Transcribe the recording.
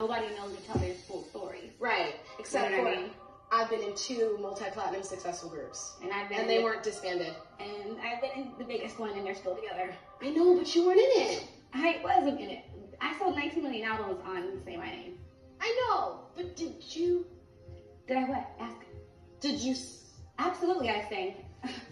Nobody knows each other's full story. Right. Except You know for me. I mean? I've been in two multi-platinum successful groups. And I've been And they the, weren't disbanded. and I've been in the biggest one and they're still together. I know, but you weren't in it. I wasn't in it. I sold 19 million albums on Say My Name. I know, but did you? Did I what? Ask. Did you? Absolutely, I sang.